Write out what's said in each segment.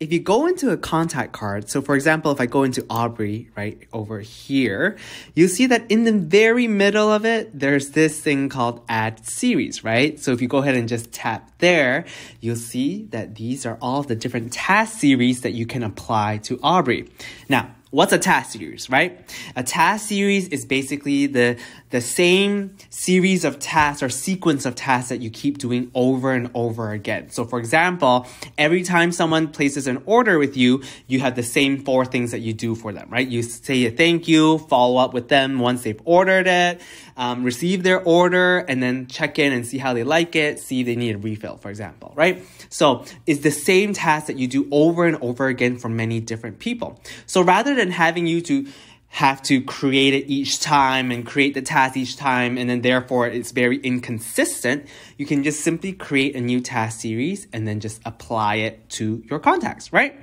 if you go into a contact card, so for example, if I go into Aubrey, right, over here, you'll see that in the very middle of it, there's this thing called add series, right? So if you go ahead and just tap there, you'll see that these are all the different task series that you can apply to Aubrey. Now, what's a task series, right? A task series is basically the, the same series of tasks or sequence of tasks that you keep doing over and over again. So for example, every time someone places an order with you, you have the same four things that you do for them, right? You say a thank you, follow up with them once they've ordered it, um, receive their order, and then check in and see how they like it, see if they need a refill, for example, right? So it's the same task that you do over and over again for many different people. So rather than having you to have to create it each time and create the task each time and then therefore it's very inconsistent, you can just simply create a new task series and then just apply it to your contacts, right?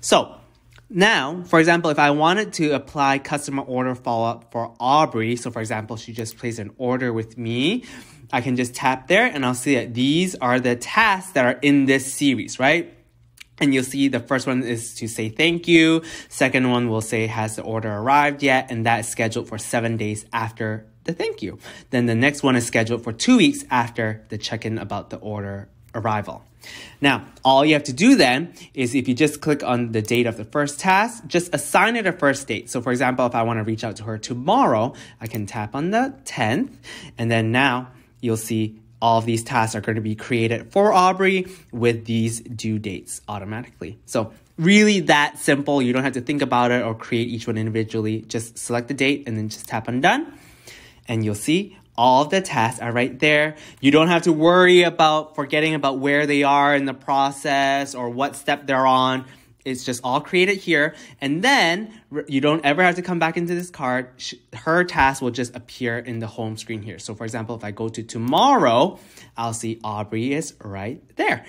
So now, for example, if I wanted to apply customer order follow up for Aubrey, so for example, she just placed an order with me, I can just tap there and I'll see that these are the tasks that are in this series, right? And you'll see the first one is to say thank you. Second one will say, has the order arrived yet? And that is scheduled for seven days after the thank you. Then the next one is scheduled for two weeks after the check-in about the order arrival. Now, all you have to do then is if you just click on the date of the first task, just assign it a first date. So for example, if I want to reach out to her tomorrow, I can tap on the 10th and then now you'll see all of these tasks are going to be created for Aubrey with these due dates automatically. So really that simple. You don't have to think about it or create each one individually. Just select the date and then just tap on done. And you'll see all of the tasks are right there. You don't have to worry about forgetting about where they are in the process or what step they're on it's just all created here. And then you don't ever have to come back into this card. Her task will just appear in the home screen here. So for example, if I go to tomorrow, I'll see Aubrey is right there.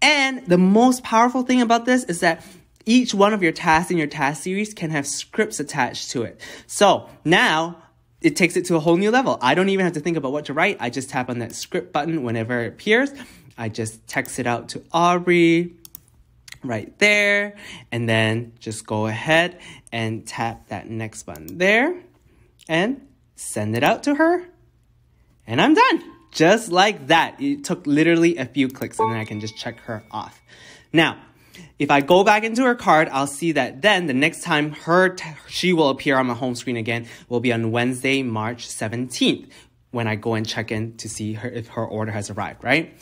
And the most powerful thing about this is that each one of your tasks in your task series can have scripts attached to it. So now it takes it to a whole new level. I don't even have to think about what to write. I just tap on that script button whenever it appears. I just text it out to Aubrey right there. And then just go ahead and tap that next button there and send it out to her. And I'm done. Just like that. It took literally a few clicks and then I can just check her off. Now, if I go back into her card, I'll see that then the next time her she will appear on my home screen again will be on Wednesday, March 17th when I go and check in to see her if her order has arrived, right?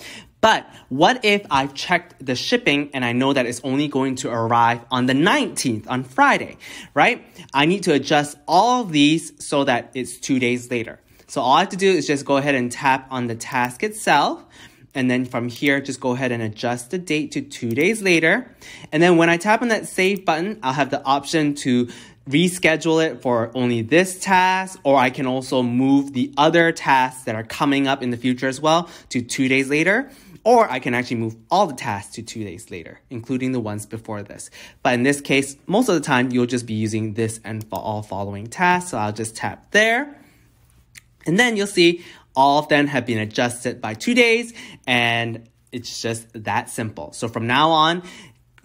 But what if I've checked the shipping and I know that it's only going to arrive on the 19th, on Friday, right? I need to adjust all of these so that it's two days later. So all I have to do is just go ahead and tap on the task itself. And then from here, just go ahead and adjust the date to two days later. And then when I tap on that save button, I'll have the option to reschedule it for only this task, or I can also move the other tasks that are coming up in the future as well to two days later. Or I can actually move all the tasks to two days later, including the ones before this. But in this case, most of the time, you'll just be using this and all following tasks. So I'll just tap there. And then you'll see all of them have been adjusted by two days and it's just that simple. So from now on,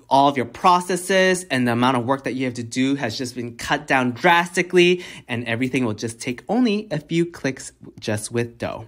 all of your processes and the amount of work that you have to do has just been cut down drastically and everything will just take only a few clicks just with Dough.